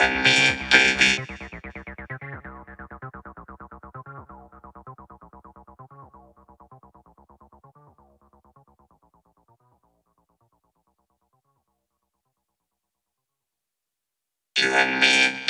You and me.